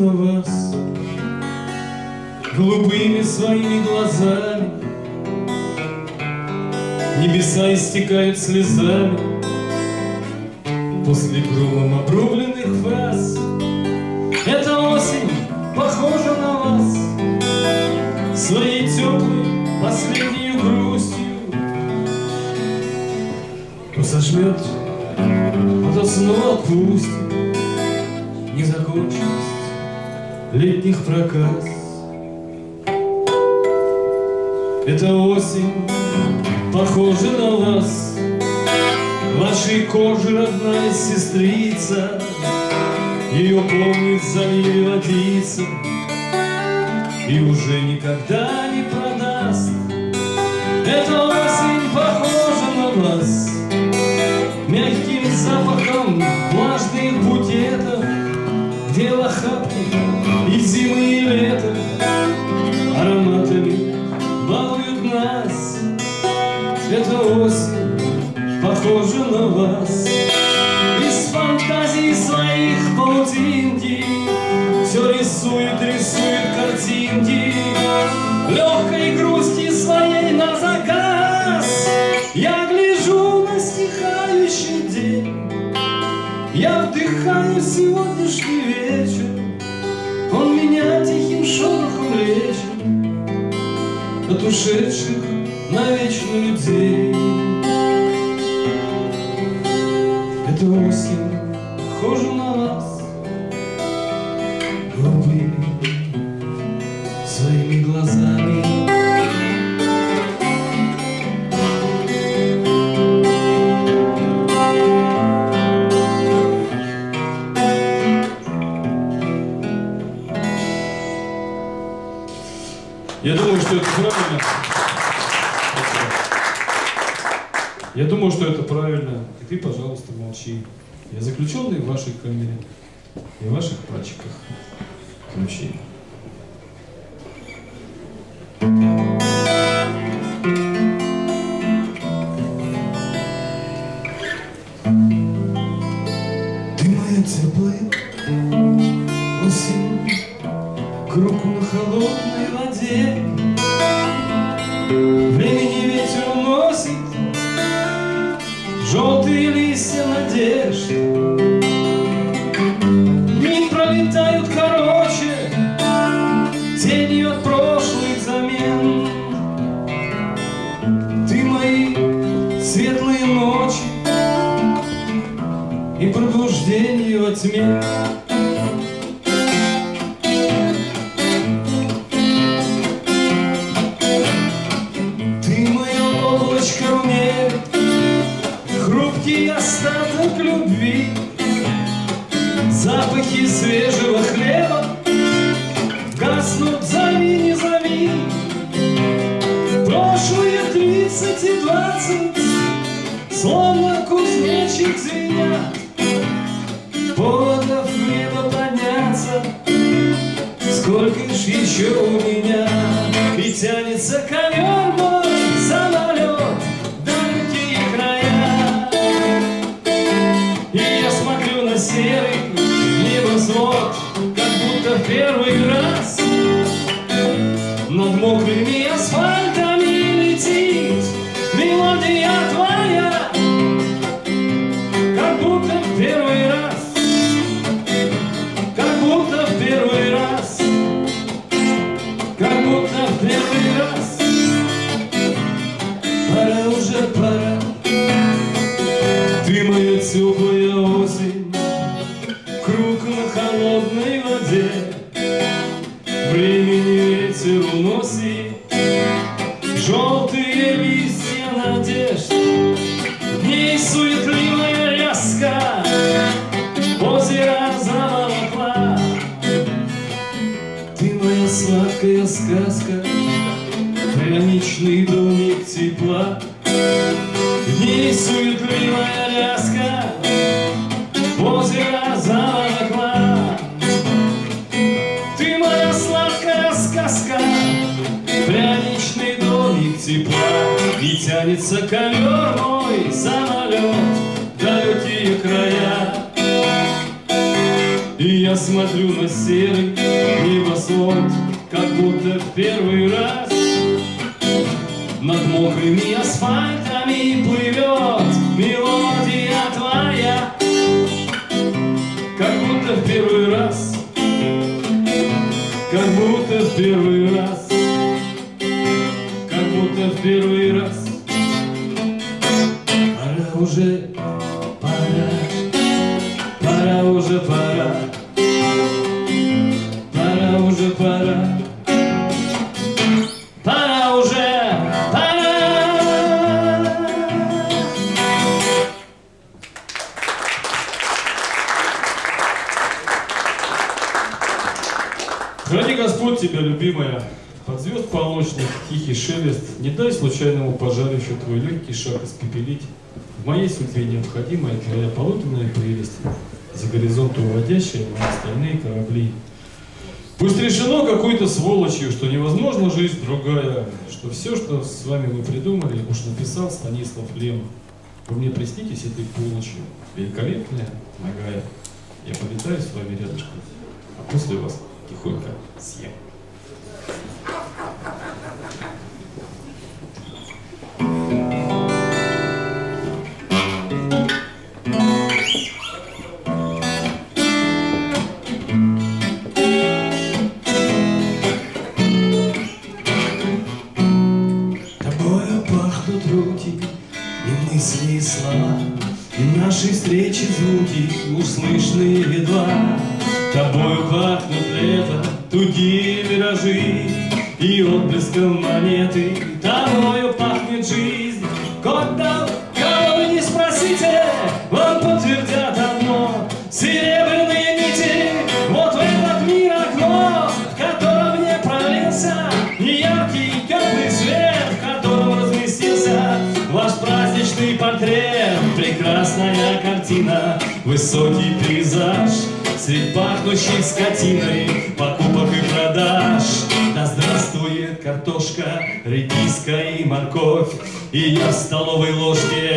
на вас Голубыми своими глазами. Небеса истекают слезами. После громом обрубленных фраз Эта осень похожа на вас. Своей теплой последней грустью То сожмет, а то снова отпустит Незаконченность летних проказ Эта осень похожа на вас Вашей кожи родная сестрица. Ее помнит в заливе водица И уже никогда не продаст. Эта осень похожа на вас Мягким запахом похожа на вас. Из фантазий своих паутинки Все рисует, рисует картинки. Легкой грусти своей на заказ. Я гляжу на стихающий день. Я вдыхаю сегодняшний вечер. Он меня тихим шорохом лечит. От ушедших навечно людей Эта Я думаю, что это правильно. И ты, пожалуйста, молчи. Я заключенный в вашей камере и в ваших пальчиках ключей. Времени azul nascer né? Станислав Лем. Вы мне приснитесь этой полночью, великолепная, ногая. Я полетаю с вами рядышком, а после вас тихонько съем. И я столовой ложке.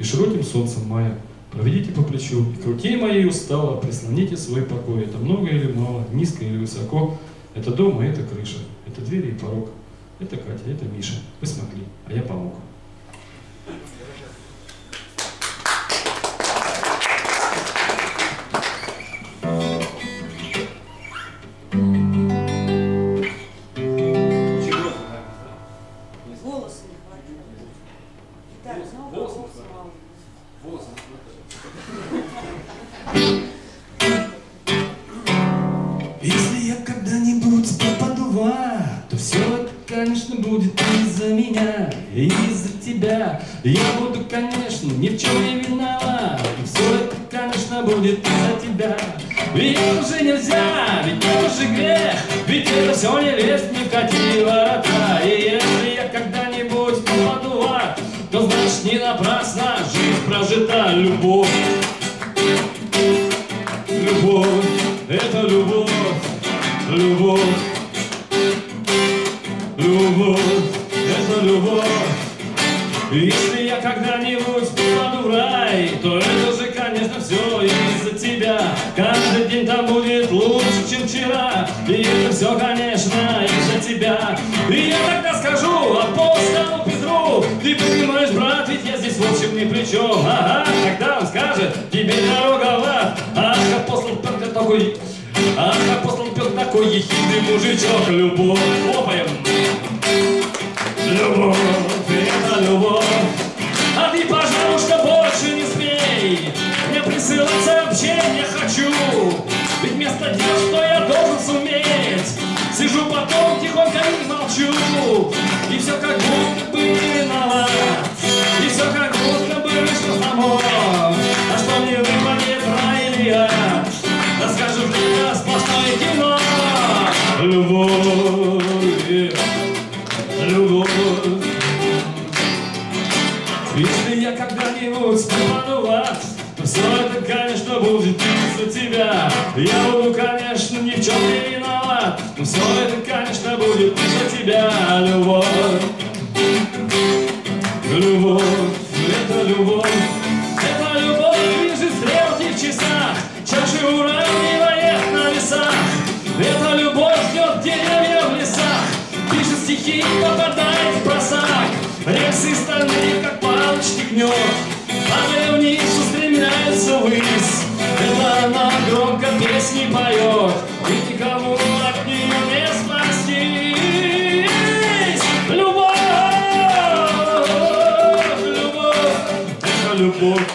и широким солнцем мая. Проведите по плечу, и к моей устало прислоните свой покой. Это много или мало, низко или высоко. Это дом, и это крыша. Это двери и порог. Это Катя, это Миша. Вы гнет Падая вниз, устремляется ввысь Это она громко песни поет И никому от нее не спастись. Любовь, любовь, это любовь.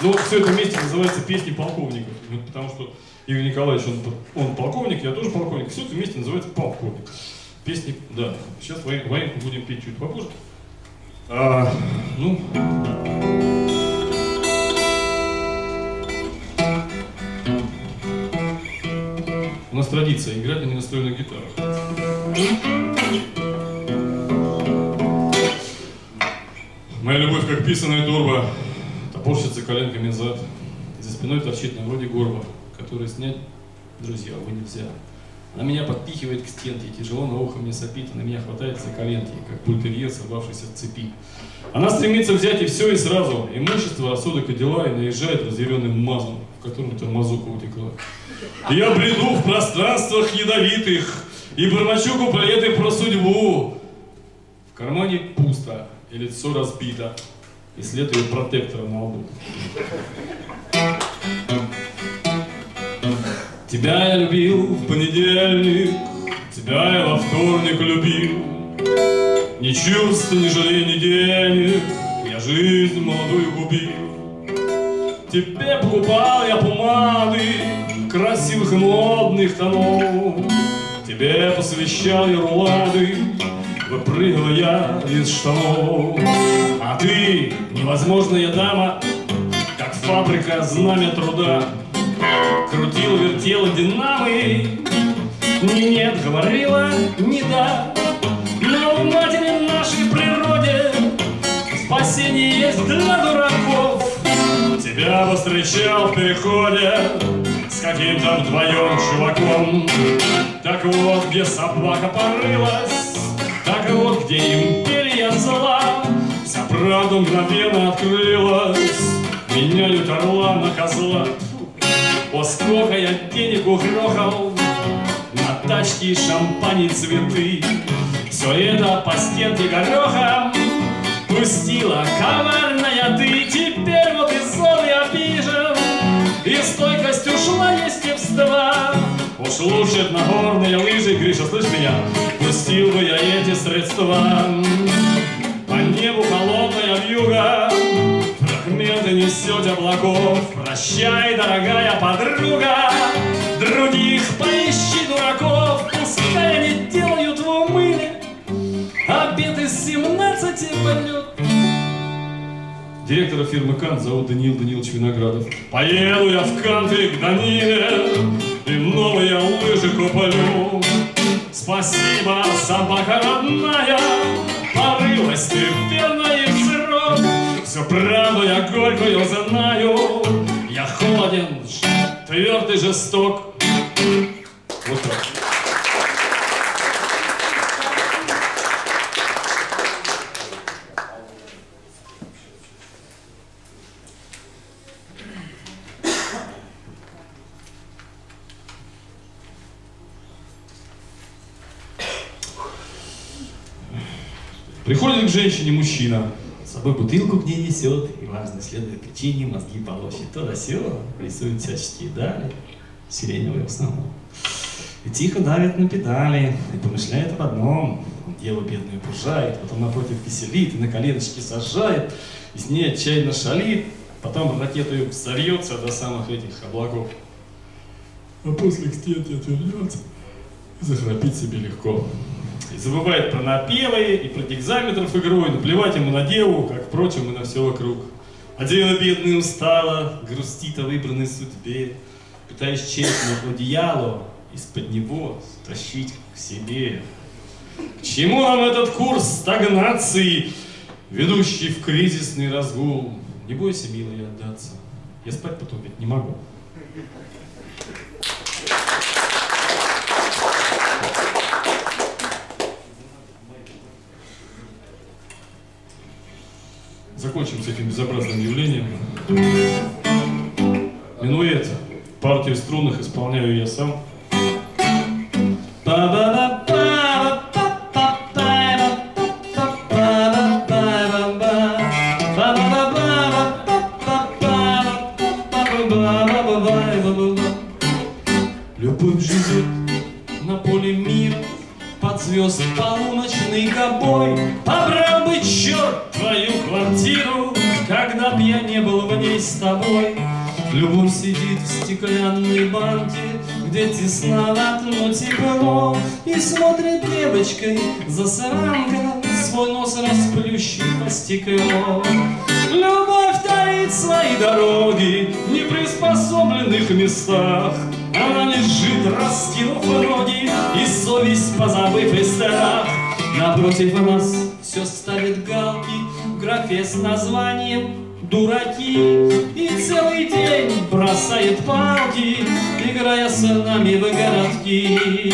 Ну, все это вместе называется «Песни полковников». Игорь Николаевич, он, он полковник, я тоже полковник. Все это вместе называется «Полковник». Песни, да. Сейчас воен, военку будем петь чуть попозже. А, ну, у нас традиция играть на ненастроенных гитарах. Моя любовь, как писаная торба, топорщится коленками зад. За спиной торчит на вроде горба, который снять, друзья, увы, нельзя. Она меня подпихивает к стенке, тяжело на ухо мне сопит, на меня хватает за коленки, как бультерьер, сорвавшийся с цепи. Она стремится взять и все, и сразу. Имущество, рассудок и дела, и наезжает разъяренным мазом, в котором термозука утекла. И я бреду в пространствах ядовитых, и бормочу куплеты про судьбу. В кармане пусто, и лицо разбито, и след ее протектора на лбу. Тебя я любил в понедельник, тебя я во вторник любил. Ни чувств, ни жалей, ни денег, я жизнь молодую губил. Тебе покупал я помады красивых и модных тонов. Тебе посвящал я рулады, выпрыгала я из штанов. А ты, невозможная дама, как фабрика знамя труда, Крутила, вертела динамы, ни нет, говорила, не да. Но в матери нашей природе спасение есть для дураков. Тебя встречал в переходе с каким-то вдвоем чуваком. Так вот, где собака порылась, так вот, где империя зла, Вся правда мгновенно открылась, меняют орла на козла. О, сколько я денег угрохал На тачки, шампань цветы. Все это по стенке горохом Пустила коварная ты. Теперь вот и зол и обижен. И стойкость ушла естества Уж лучше на горные лыжи, Гриша, слышь меня. Пустил бы я эти средства. По небу холодная вьюга Фрагменты несет облаков Прощай, дорогая подруга Других поищи дураков Пускай они делают в умыле Обед из 17 блюд Директора фирмы «Кант» зовут Даниил Данилович Виноградов. Поеду я в Канты к Даниле И новые лыжи куплю. Спасибо, собака родная, Порылась ты в срок. Всю правду я горькую знаю, Я холоден, твердый, жесток. Вот так. Приходит к женщине мужчина, собой бутылку к ней несет, и важно, следуя причине, мозги полощет то да сё, рисует всяческие дали, сиреневые в основном. И тихо давит на педали, и помышляет об одном. Дело бедную пужает, потом напротив веселит, и на коленочки сажает, и с ней отчаянно шалит, потом ракетою взорвется до самых этих облаков. а после к стенке отвернется и захрапит себе легко. И забывает про напевы и про гекзаметров игрой, наплевать ему на деву, как, впрочем, и на все вокруг. А дева бедная устала, грустит о выбранной судьбе, пытаясь честно одеяло из-под него тащить к себе. К чему нам этот курс стагнации, ведущий в кризисный разгул? Не бойся, милый, отдаться. Я спать потом ведь не могу. Этим безобразным явлением. Минуэт. Партию струнных исполняю я сам. Но тепло И смотрит девочкой за саранка Свой нос расплющив по стекло Любовь таит свои дороги В неприспособленных местах. Она лежит, раскинув ноги И совесть позабыв и страх. Напротив нас все ставит галки В графе с названием дураки И целый день бросает палки Играя с нами в городки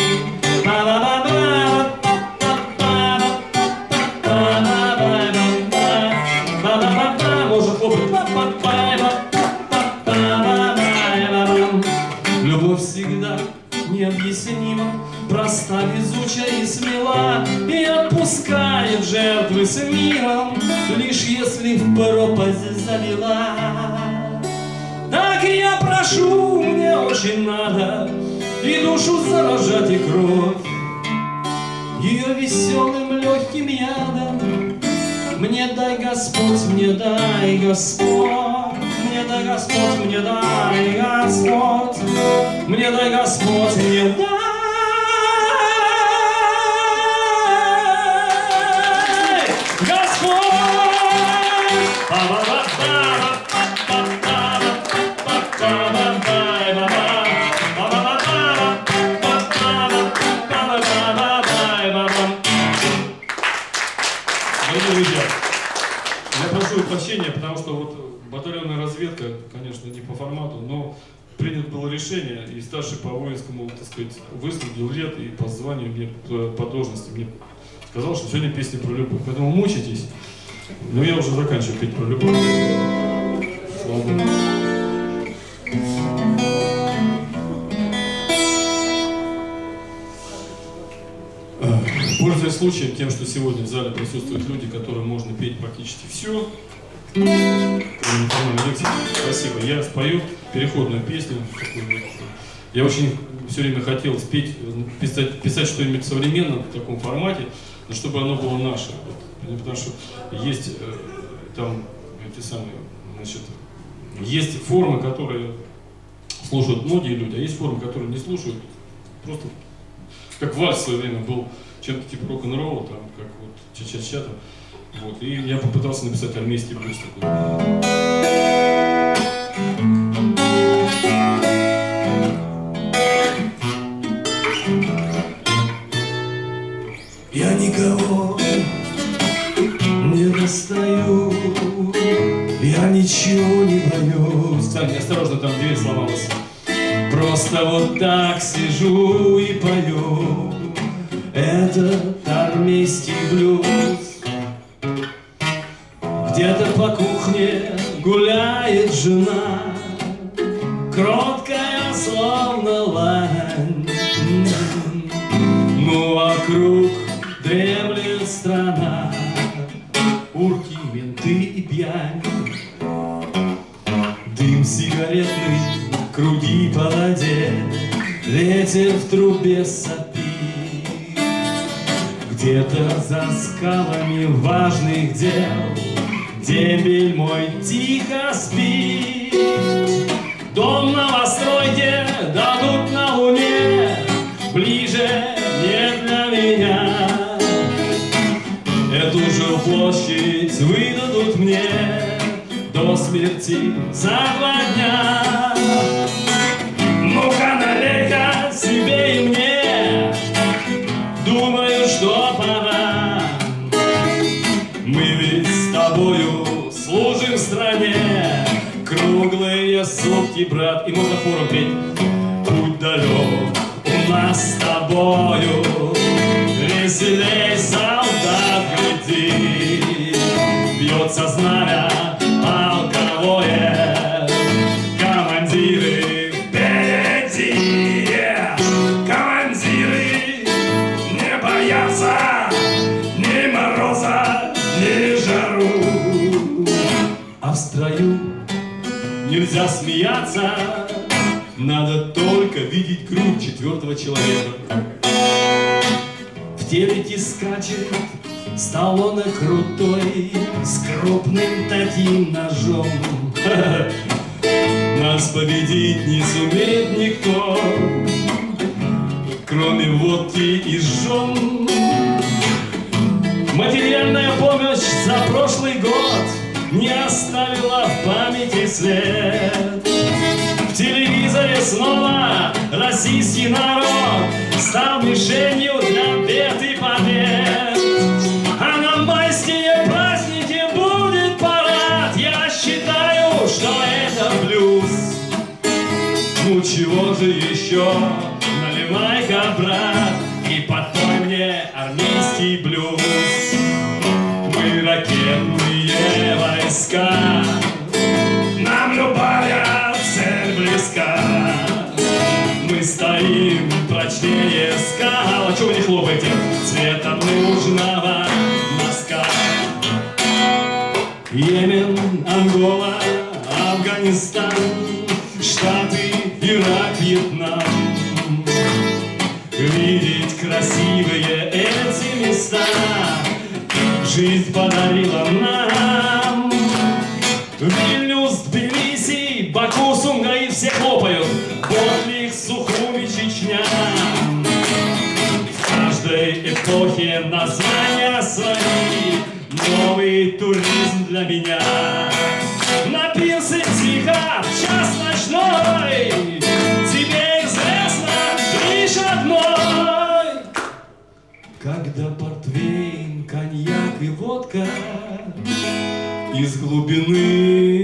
Ба-ба-ба-ба, Любовь всегда необъяснима, проста, везуча и смела, И отпускает жертвы с миром, лишь если в пропасть завела. Так я прошу, очень надо и душу заражать, и кровь ее веселым легким ядом. Мне дай Господь, мне дай Господь, мне дай Господь, мне дай Господь, мне дай Господь, мне дай. Решение, и старший по воинскому, так сказать, выслугил лет и по званию мне, по, по должности мне сказал, что сегодня песня про любовь. Поэтому мучитесь, но я уже заканчиваю петь про любовь. Слава Богу. Э, Пользуясь случаем тем, что сегодня в зале присутствуют люди, которым можно петь практически все, спасибо. Я спою переходную песню. вот. Я очень все время хотел спеть, писать, писать что-нибудь современно в таком формате, но чтобы оно было наше. Вот. Потому что есть э, там эти самые, значит, есть формы, которые слушают многие люди, а есть формы, которые не слушают. Просто как вальс в свое время был чем-то типа рок-н-ролла, там, как вот ча-ча-ча там. Вот. И я попытался написать армейский блюз такой. Я никого не достаю, я ничего не боюсь. Кстати, осторожно, там дверь сломалась. Просто вот так сижу и пою этот армейский блюз. Где-то по кухне гуляет жена, скалами важных Нас победить не сумеет никто Кроме водки и жен Материальная помощь за прошлый год Не оставила в памяти след. В телевизоре снова российский народ Стал мишенью для еще? Наливай-ка, брат, и подпой мне армейский блюз. Мы ракетные войска, нам любая цель близка. Мы стоим прочнее скал. А чего вы не хлопаете? Цвета нужного носка. Йемен, Ангола, Афганистан, Из глубины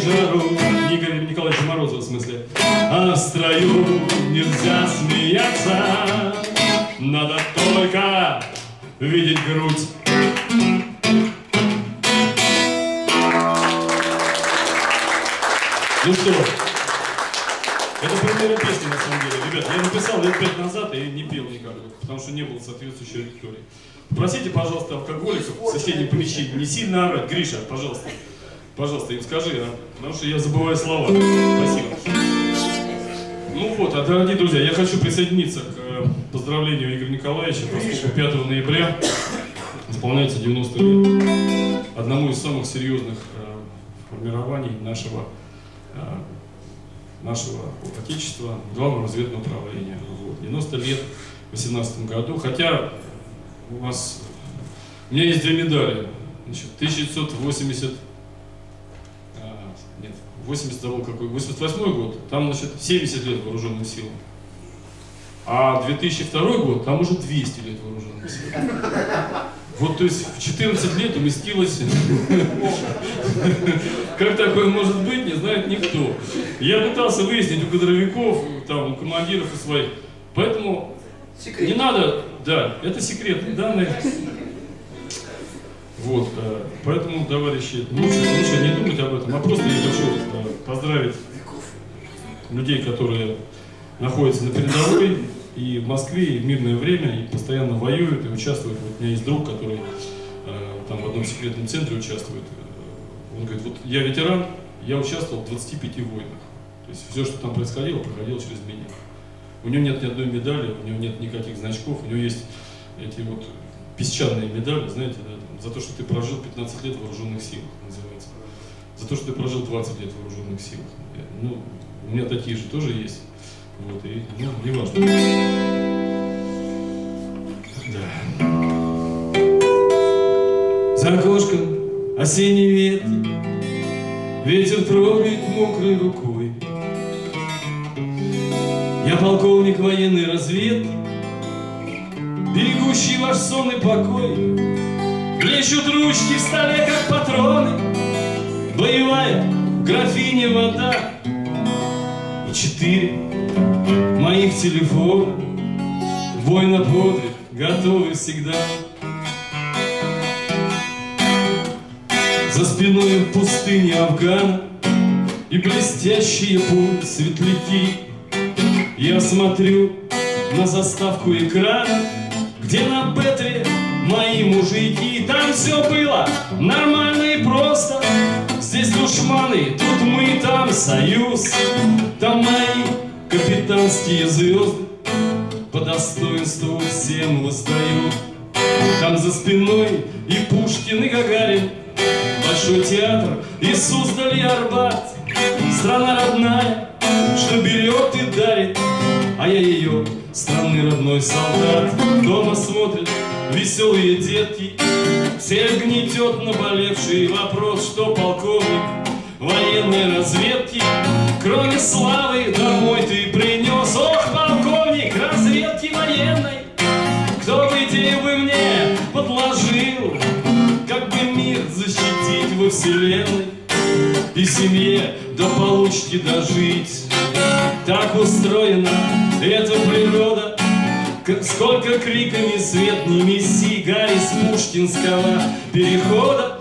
жару. Не Игоря Николаевича Морозова, в смысле. А в строю нельзя смеяться, надо только видеть грудь. Ну что, это примеры песни на самом деле. Ребят, я написал лет пять назад и не пел никак, потому что не было соответствующей аудитории. Попросите, пожалуйста, алкоголиков в соседнем помещении не сильно орать. Гриша, пожалуйста. Пожалуйста, им скажи, а? потому что я забываю слова. Спасибо. Ну вот, а дорогие друзья, я хочу присоединиться к э, поздравлению Игоря Николаевича, поскольку 5 ноября исполняется 90 лет одному из самых серьезных э, формирований нашего, э, нашего Отечества, главного разведного управления. Вот. 90 лет в 18 году, хотя у нас, у меня есть две медали. Значит, 1980 а, нет, 82 какой, 88 год, там, значит, 70 лет вооруженным силам. А 2002 год, там уже 200 лет вооруженным силам. Вот, то есть, в 14 лет уместилось... Как такое может быть, не знает никто. Я пытался выяснить у кадровиков, там, у командиров и своих. Поэтому не надо, да, это секретные данные. Вот, э, поэтому, товарищи, лучше, лучше не думать об этом, а просто я хочу э, поздравить людей, которые находятся на передовой и в Москве, и в мирное время, и постоянно воюют, и участвуют. Вот у меня есть друг, который э, там в одном секретном центре участвует. Он говорит, вот я ветеран, я участвовал в 25 войнах. То есть все, что там происходило, проходило через меня. У него нет ни одной медали, у него нет никаких значков, у него есть эти вот песчаные медали, знаете, да, за то, что ты прожил 15 лет в вооруженных силах, называется. За то, что ты прожил 20 лет в вооруженных силах. Ну, у меня такие же тоже есть. Вот, и, ну, неважно. Да. За окошком осенней ветки Ветер трогает мокрой рукой Я полковник военной разведки Берегущий ваш сон и покой Плещут ручки в столе, как патроны. Боевая графиня вода. И четыре моих телефона. Бой на подвиг готовы всегда. За спиной в пустыне Афгана. И блестящие пули светляки. Я смотрю на заставку экрана Где на бетре мои мужики все было нормально и просто. Здесь душманы, тут мы, там союз. Там мои капитанские звезды По достоинству всем воздают Там за спиной и Пушкин, и Гагарин. Большой театр и Суздаль и Арбат. Страна родная, что берет и дарит. А я ее, странный родной солдат. Дома смотрят веселые детки Всех гнетет наболевший вопрос Что полковник военной разведки. Кроме славы домой ты принес. Ох, полковник разведки военной Кто бы идею бы мне подложил? Как бы мир защитить во вселенной И семье до получки дожить? Так устроена эта природа Сколько криками свет не меси Гарри с Пушкинского перехода.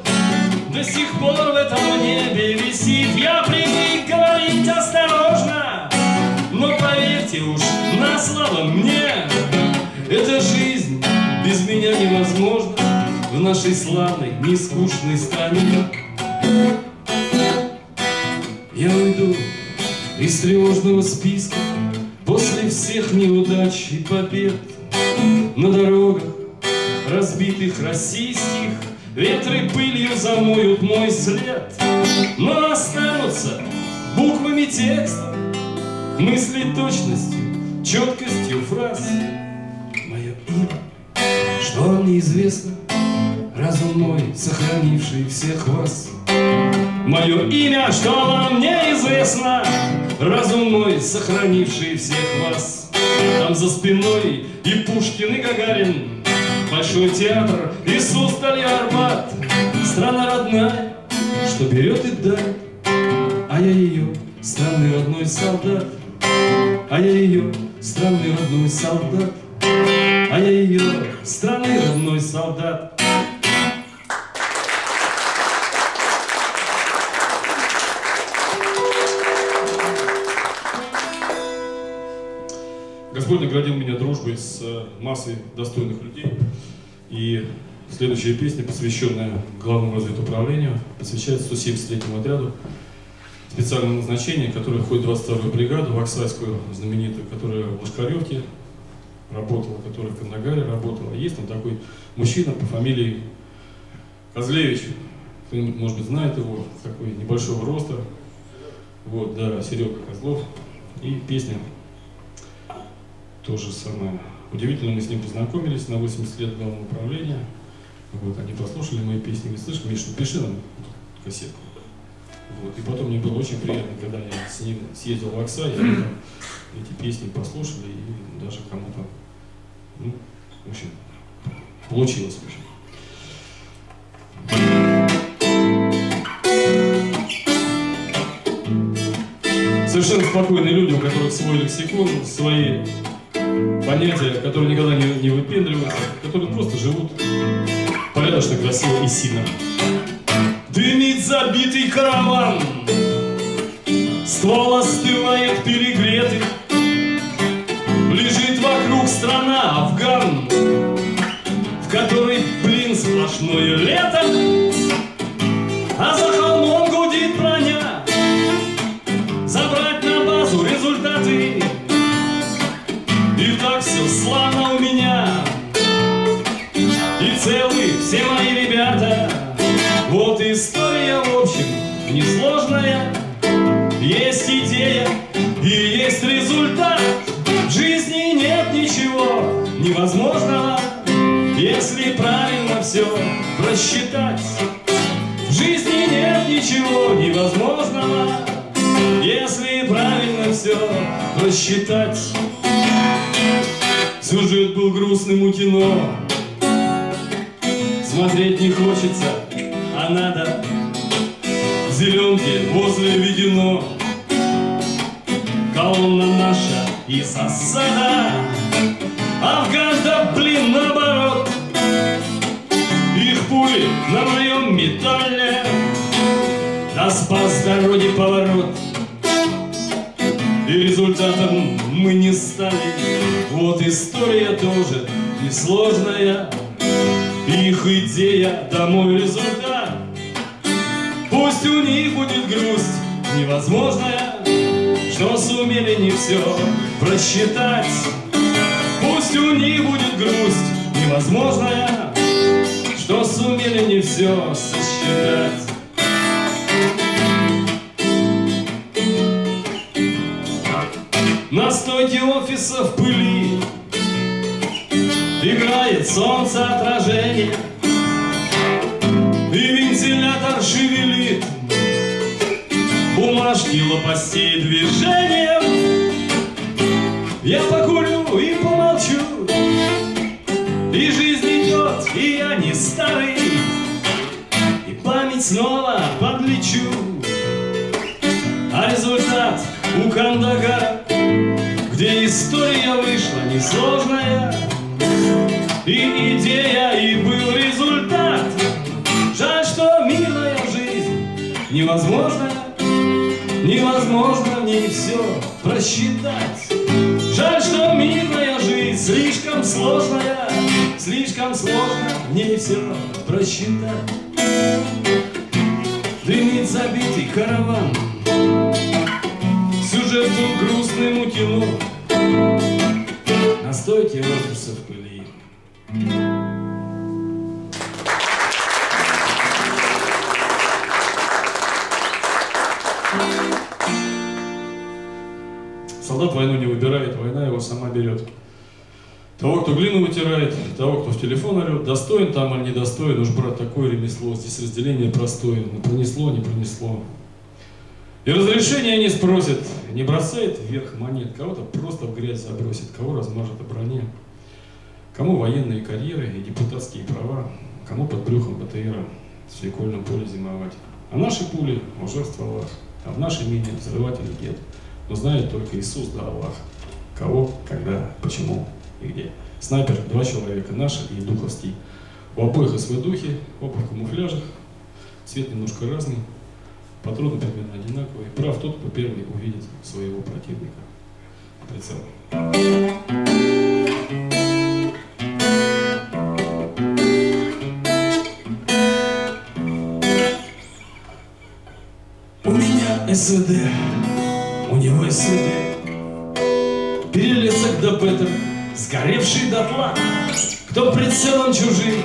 До сих пор в этом небе висит. Я привык говорить осторожно Но поверьте уж, на слава мне Эта жизнь без меня невозможна В нашей славной, нескучной стране. Я уйду из тревожного списка Всех неудач и побед. На дорогах разбитых российских Ветры пылью замоют мой след. Но останутся буквами текста Мысли точностью, четкостью фраз. Мое имя, что вам неизвестно Разум мой, сохранивший всех вас. Мое имя, что вам неизвестно Разум мой, сохранивший всех вас. Там за спиной и Пушкин, и Гагарин. Большой театр, и Суздаль, и Арбат. Страна родная, что берет и дарит. А я ее, странный родной солдат. А я ее, странный родной солдат. А я ее, странный родной солдат Господь наградил меня дружбой с э, массой достойных людей. И следующая песня, посвященная главному разведуправлению, посвящается 173-му отряду специального назначения, который входит в 22-ю бригаду, в Оксайскую знаменитую, которая в Лошкаревке работала, которая в Кандагаре работала. Есть там такой мужчина по фамилии Козлевич. Кто-нибудь, может быть, знает его, такой небольшого роста. Вот, да, Серега Козлов. И песня то же самое. Удивительно, мы с ним познакомились на 80 лет главного управления. Вот, они послушали мои песни, говорят, слышь, Миша, пиши нам кассетку. Вот, и потом мне было очень приятно, когда я с ним съездил в Окса, и эти песни послушали, и даже кому-то, ну, в общем, получилось, в общем. Совершенно спокойные люди, у которых свой лексикон, свои понятия, которые никогда не, не выпендриваются, которые просто живут порядочно, красиво и сильно. Дымит забитый караван, ствол остывает перегретый, Лежит вокруг страна Афган, просчитать. Сюжет был грустным у кино, смотреть не хочется, а надо. В зеленке возле ведено колонна наша из осада, Афган, да блин, наоборот, их пули на моем металле, да спас дороги поворот. И результатом мы не стали, вот история тоже несложная, их идея, да мой результат. Пусть у них будет грусть невозможная, что сумели не все просчитать. Пусть у них будет грусть невозможная, что сумели не все сосчитать. На стойке офиса в пыли Играет солнце отражение. И вентилятор шевелит Бумажки лопастей движением ней все просчитать. Жаль, что мирная жизнь слишком сложная Слишком сложно в ней все просчитать. Дымит забитый караван Сюжет был грустным у кино в телефон орет, достоин там или недостоин, уж, брат, такое ремесло, здесь разделение простое, ну, пронесло, не пронесло. И разрешения не спросит, не бросает вверх монет, кого-то просто в грязь забросит, кого размажет о броне. Кому военные карьеры и депутатские права, кому под брюхом БТРа в свекольном поле зимовать. А наши пули уже в стволах, а в нашей мине взрывателей нет. Но знает только Иисус да Аллах. Кого, когда, почему и где. Снайпер, два человека, наши и духовский. У обоих СВ духи, оба в камуфляжах, цвет немножко разный, патроны примерно одинаковые. Прав тот, кто первый увидит своего противника. Прицел. У меня СВД, у него СВД Перелесок до Петр, сгоревший дотла. Кто прицелом чужим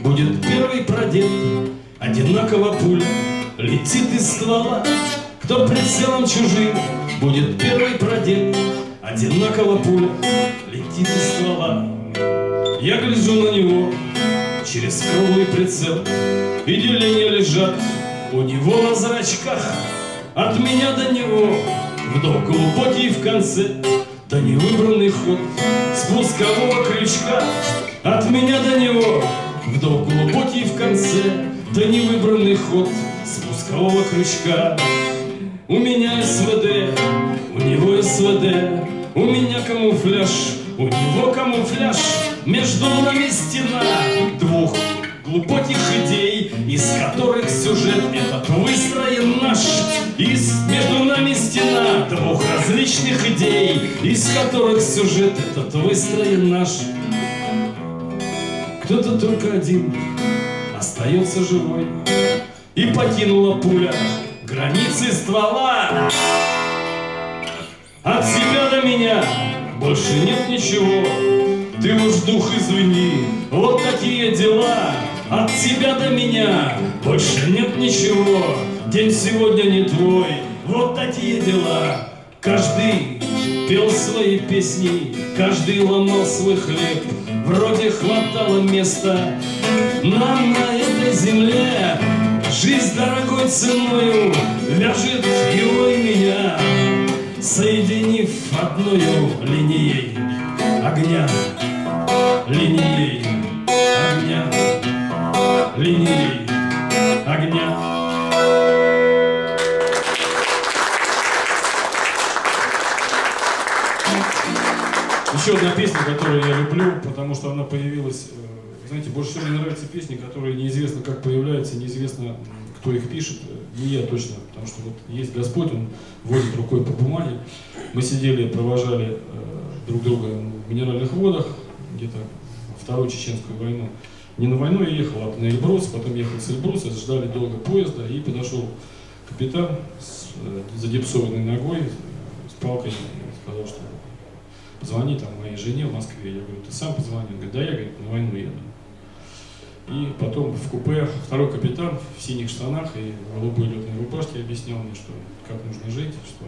будет первый продет. Одинаково пуля летит из ствола. Кто прицелом чужим будет первый продет. Одинаково пуля летит из ствола. Я гляжу на него через круглый прицел. И деления лежат у него на зрачках. От меня до него вдох глубокий в конце Да невыбранный ход спускового крючка. От меня до него вдох глубокий в конце. Да невыбранный ход спускового крючка. У меня СВД, у него СВД. У меня камуфляж, у него камуфляж. Между нами стена двух глубоких идей, из которых сюжет этот выстроен наш. Из между нами стена двух различных идей, из которых сюжет этот выстроен наш. Кто-то только один остается живой. И покинула пуля границы ствола. От себя до меня больше нет ничего. Ты уж дух извини, вот такие дела. От тебя до меня больше нет ничего. День сегодня не твой, вот такие дела. Каждый пел свои песни, каждый ломал свой хлеб. Вроде хватало места нам на этой земле. Жизнь дорогой ценою вяжет его и меня, Соединив одною линией огня, линией огня, линией огня. Еще одна песня, которую я люблю, потому что она появилась, э, знаете, больше всего мне нравятся песни, которые неизвестно как появляются, неизвестно кто их пишет, не я точно, потому что вот есть Господь, Он водит рукой по бумаге. Мы сидели, провожали э, друг друга в минеральных водах, где-то вторую чеченскую войну. Не на войну я ехал, а на Эльбрус, потом ехал с Эльбруса, ждали долго поезда, и подошел капитан с э, задепсованной ногой, с палкой, сказал, что позвони там моей жене в Москве. Я говорю, ты сам позвони? Он говорит, да я, говорит, на войну еду. И потом в купе второй капитан в синих штанах и в голубой летной рубашке объяснял мне, что как нужно жить, что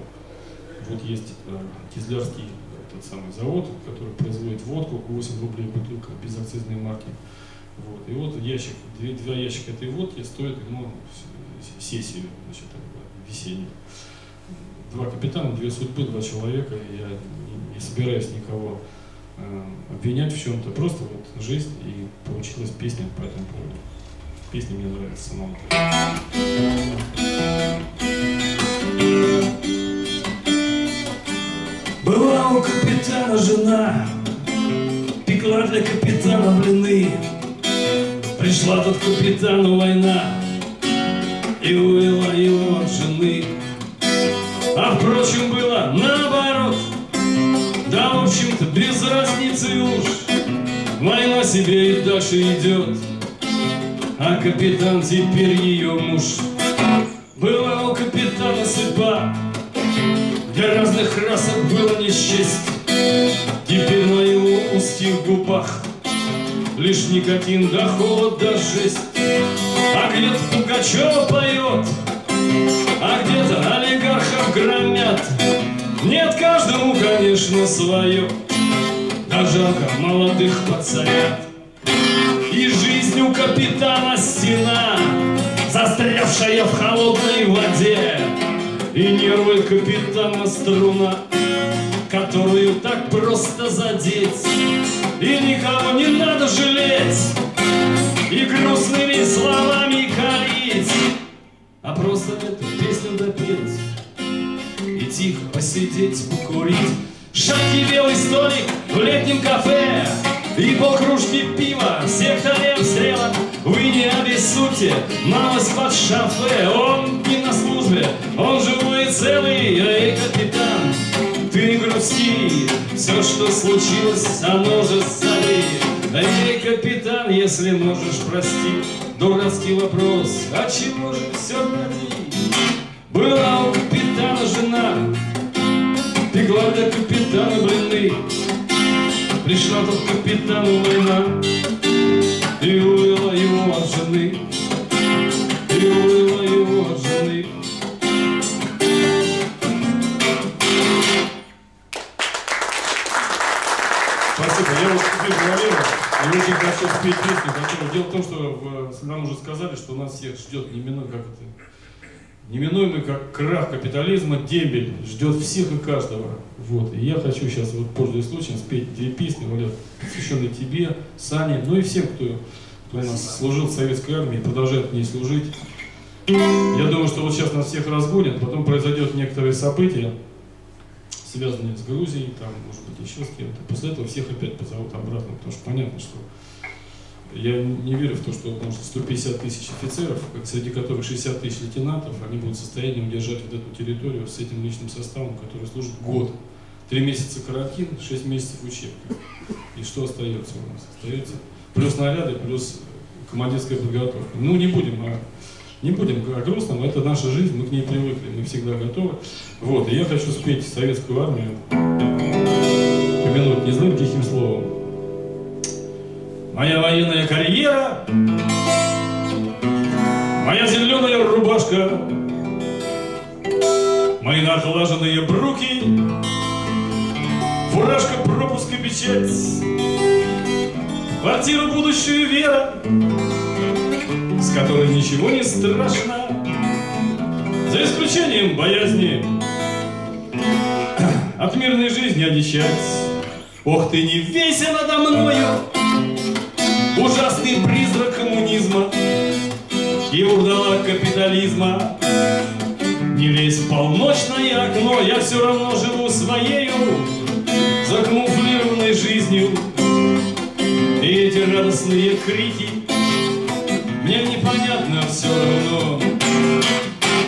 вот есть э, Кизлярский тот самый завод, который производит водку, 8 рублей бутылка без акцизной марки. Вот. И вот ящик, два ящика этой водки стоят ну, сессию значит, весеннюю. Два капитана, две судьбы, два человека. Я не, не собираюсь никого э, обвинять в чем-то. Просто вот жизнь и получилась песня по этому поводу. Песня мне нравится самому. Была у капитана жена, пекла для капитана блины. Пришла тут капитану война и увела его от жены. А впрочем, было наоборот, да, в общем-то, без разницы уж. Война себе и дальше идет, а капитан теперь ее муж. Была у капитана судьба, для разных расок было не счесть. Теперь на его узких губах Лишь никотин да холод да жесть А где-то Пугачева поет? А где-то олигархов громят. Нет, каждому, конечно, свое Да жалко молодых пацанят. И жизнь у капитана стена Застрявшая в холодной воде. И нервы капитана струна, которую так просто задеть, и никого не надо жалеть, и грустными словами корить, а просто эту песню допеть, и тихо посидеть, покурить. Шаткий белый столик в летнем кафе, и полкружки пива, секторем стрелок Вы не обессудьте, малость под шафе Он не на службе, он живой и целый Эй, капитан, ты грусти Все, что случилось, оно же сзади Эй, капитан, если можешь простить Дурацкий вопрос, а чего же все ради? Была у капитана жена Пекла для капитана блины. Пришла тут капитану война И увела его от жены хочу спеть песню, которую... Дело в том, что в- нам уже сказали, что нас всех ждет неминуемый, как это, неминуемый как крах капитализма, дембель, ждет всех и каждого. Вот. И я хочу сейчас, вот пользуясь случаем, спеть две песни, Валя, посвященные тебе, Сане, ну и всем, кто, кто у нас служил в советской армии, продолжает в ней служить. Я думаю, что вот сейчас нас всех разгонят, потом произойдет некоторые события, связанные с Грузией, там, может быть, еще с кем-то. После этого всех опять позовут обратно, потому что понятно, что я не верю в то, что может 150 тысяч офицеров, среди которых 60 тысяч лейтенантов, они будут в состоянии удержать вот эту территорию с этим личным составом, который служит год. Три месяца карантин, шесть месяцев учебка. И что остается у нас? Остается плюс наряды, плюс командирская подготовка. Ну, не будем о, не будем о грустном, это наша жизнь, мы к ней привыкли, мы всегда готовы. Вот, и я хочу спеть советскую армию, помянуть не злым тихим словом. Моя военная карьера, моя зеленая рубашка, мои наглаженные бруки, фуражка пропуск и печать, квартира будущую вера, с которой ничего не страшно, за исключением боязни от мирной жизни одичать. Ох ты не вейся надо мною, ужасный призрак коммунизма и урдала капитализма. Не лезь в полночное окно, я все равно живу своею, закамуфлированной жизнью. И эти радостные крики мне непонятно все равно.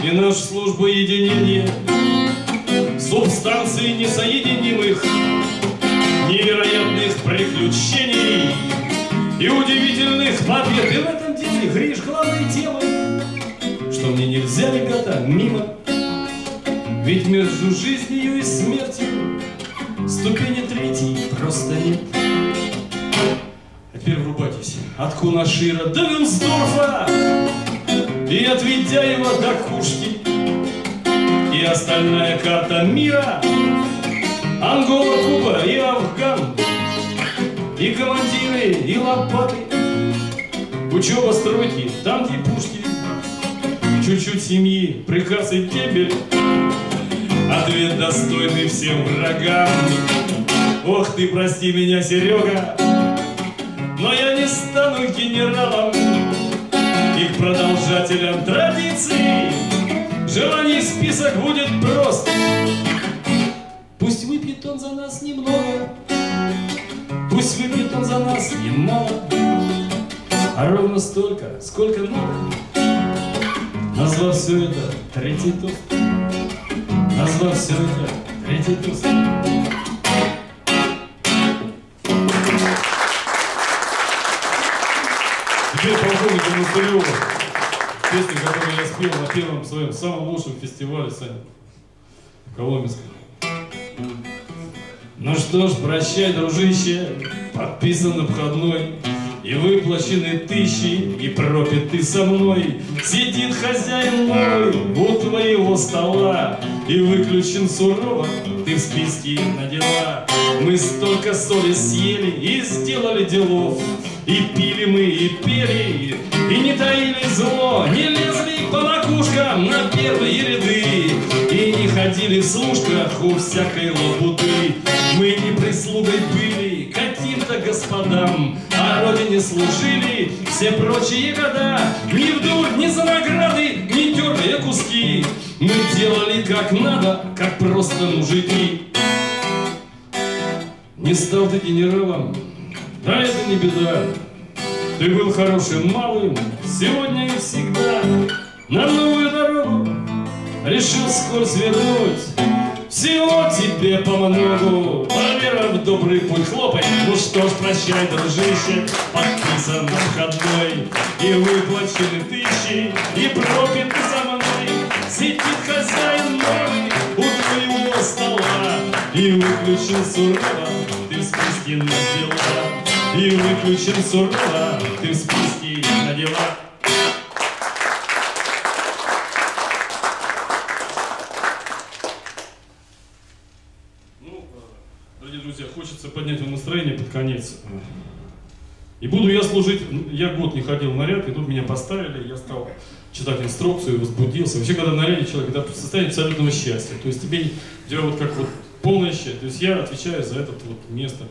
И наша служба единения субстанций несоединимых, и удивительных побед. И в этом деле, Гриш, главной темой, что мне нельзя, ребята, мимо. Ведь между жизнью и смертью ступени третьей просто нет. А теперь врубайтесь. От Кунашира до Вилсдорфа и от Ведяева до Кушки и остальная карта мира Ангола, Куба и Афган И и лопаты. Учеба, стройки, танки, пушки. Чуть-чуть семьи, приказ и кебель. Ответ достойный всем врагам. Ох ты, прости меня, Серега Но я не стану генералом И к продолжателям традиций Желаний список будет прост. Пусть выпьет он за нас немного Пусть выпьет он за нас немало А ровно столько, сколько надо Назвав все это третий тост. Назвав все это третий тост. Теперь полковнику Монастыреву песню, которую я спел на первом своем самом лучшем фестивале, Саня, в Коломенском. Ну что ж, прощай, дружище, подписан обходной, и выплачены тысячи, и пропит ты со мной. Сидит хозяин новый у твоего стола, и выключен сурово ты в списке на дела. Мы столько соли съели и сделали делов, и пили мы, и пели, и не таили зло, не лезли по макушкам на первые ряды, и не ходили в служках у всякой лабуды. Мы не прислугой были каким-то господам, а родине служили все прочие года. Ни в дурь, ни за награды, ни дергая куски, мы делали как надо, как просто мужики. Не стал ты генералом, да это не беда. Ты был хорошим малым, сегодня и всегда. На новую дорогу решил скоро свернуть. Всего тебе помогу, Вера в добрый путь хлопай. Ну что ж, прощай, дружище, подписан на входной. И выплачены тысячи, и пропит ты за мной. Сидит хозяин новый у твоего стола, И выключен сурово, ты в списке на дела. И выключен сурово, ты в списке на дела. Ну, дорогие друзья, хочется поднять вам настроение под конец. И буду я служить, ну, я год не ходил в наряд, и тут меня поставили, я стал читать инструкцию, возбудился. Вообще, когда в человек, это состояние абсолютного счастья. То есть тебе, у тебя вот как вот полное счастье. То есть я отвечаю за это вот место.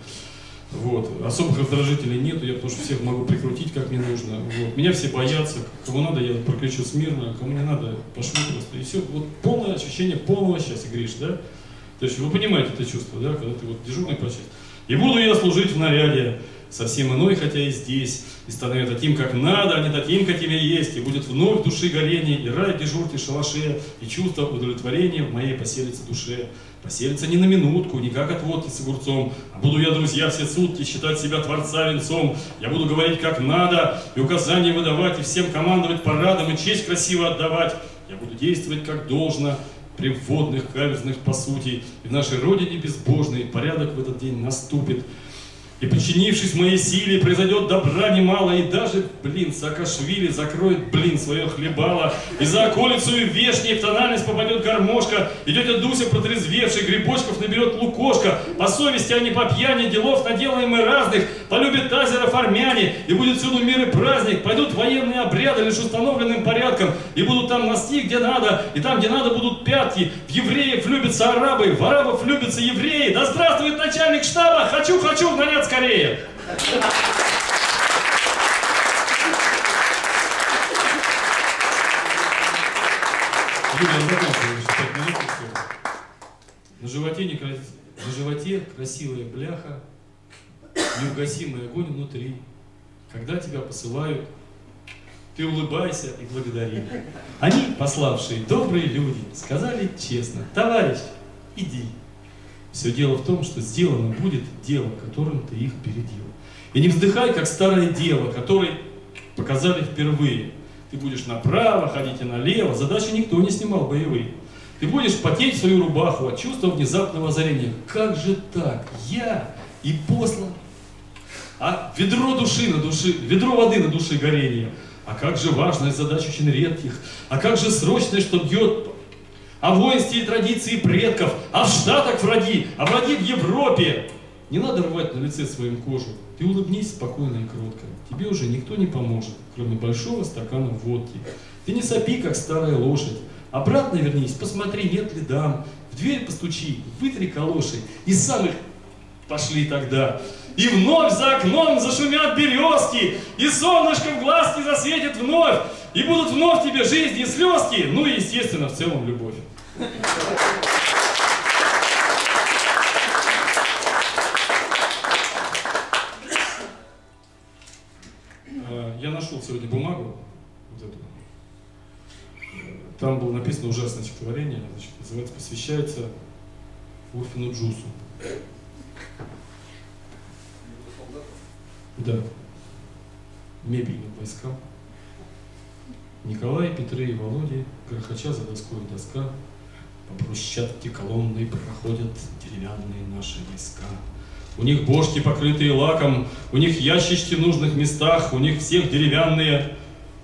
Вот. Особых раздражителей нету, я потому что всех могу прикрутить, как мне нужно. Вот. Меня все боятся, кому надо, я прокричу смирно, кому не надо, пошлю просто. И все, вот полное ощущение полного счастья, Гриш, да? То есть вы понимаете это чувство, да, когда ты вот дежурный по части. И буду я служить в наряде, совсем иной, хотя и здесь, и станет таким, как надо, а не таким, каким я есть, и будет вновь души горение, и рай дежурки шалаше, и чувство удовлетворения в моей поселится душе. Поселится не на минутку, не как от водки с огурцом, а буду я, друзья, все сутки считать себя творца венцом. Я буду говорить как надо, и указания выдавать, и всем командовать парадом, и честь красиво отдавать. Я буду действовать как должно, при вводных, каверзных по сути, и в нашей родине безбожный порядок в этот день наступит. И подчинившись моей силе, произойдет добра немало, и даже, блин, Саакашвили закроет, блин, свое хлебало, и за околицу и вешней в тональность попадет гармошка, и тетя Дуся, протрезвевший, грибочков наберет лукошка, по совести, а не по пьяни, делов наделаем мы разных, полюбит тазеров армяне, и будет всюду мир и праздник, пойдут военные обряды лишь установленным порядком, и будут там носки, где надо, и там, где надо, будут пятки, в евреев влюбятся арабы, в арабов влюбятся евреи, да здравствует начальник штаба, хочу, хочу в скорее. Юлия, я заканчиваю, еще пять минут и все. На животе, не на животе красивая бляха, неугасимый огонь внутри. Когда тебя посылают, ты улыбайся и благодари. Они, пославшие, добрые люди, сказали честно, товарищ, иди. Все дело в том, что сделано будет дело, которым ты их бередил. И не вздыхай, как старое дело, которое показали впервые. Ты будешь направо, ходить и налево, задачи никто не снимал боевые. Ты будешь потеть свою рубаху от чувства внезапного озарения. Как же так? Я и послан. А ведро души на душе, ведро воды на душе горения. А как же важная задача очень редких. А как же срочная, что бьет о воинстве и традиции предков, а в Штатах враги, а враги в Европе. Не надо рвать на лице своим кожу. Ты улыбнись спокойно и кротко. Тебе уже никто не поможет, кроме большого стакана водки. Ты не сопи, как старая лошадь. Обратно вернись, посмотри, нет ли дам. В дверь постучи, вытри калоши. И сам их пошли тогда. И вновь за окном зашумят березки, и солнышко в глазки засветит вновь, и будут вновь тебе жизни и слезки, ну и, естественно, в целом любовь. Э, Я нашел сегодня бумагу, вот эту. Там было написано ужасное стихотворение, значит, называется «Посвящается Урфину Джусу». Да. Мебельным войскам. Николай, Петры и Володе, грохоча за доской доска, по брусчатке колонной проходят деревянные наши войска. У них бошки, покрытые лаком, у них ящички в нужных местах, у них всех деревянные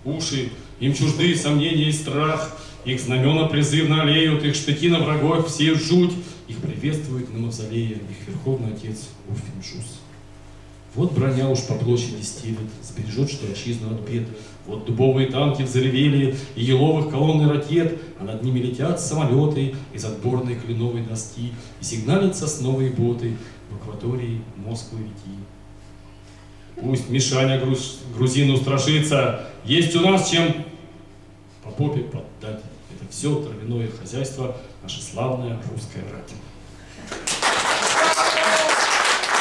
уши, им чужды сомнения и страх, их знамена призывно аллеют, их штыки на врагов все жуть, их приветствует на мавзолее их верховный отец Урфинджус. Вот броня уж по площади стелет, сбережет, что отчизну от бед. Вот дубовые танки взревели, и еловых колонны ракет, а над ними летят самолеты из отборной кленовой доски, и сигналят сосновые боты в акватории Москвы реки. Пусть Мишаня груз, грузину страшится, есть у нас чем по попе поддать. Это все травяное хозяйство, наша славная русская рать.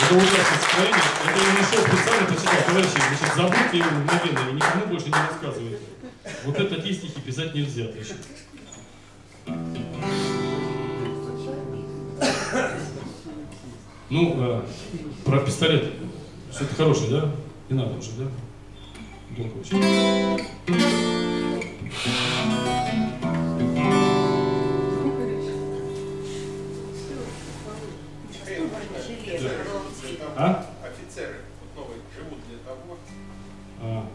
Это ужасное стихотворение. Это я нашел специально прочитал. Товарищи, значит, забудьте его мгновенно и никому больше не рассказывайте. Вот это такие стихи писать нельзя. товарищи. Ну, э, про пистолет. Что-то хорошее, да? Не надо уже, да? Долго очень. А? Офицеры вот новые живут для того, А.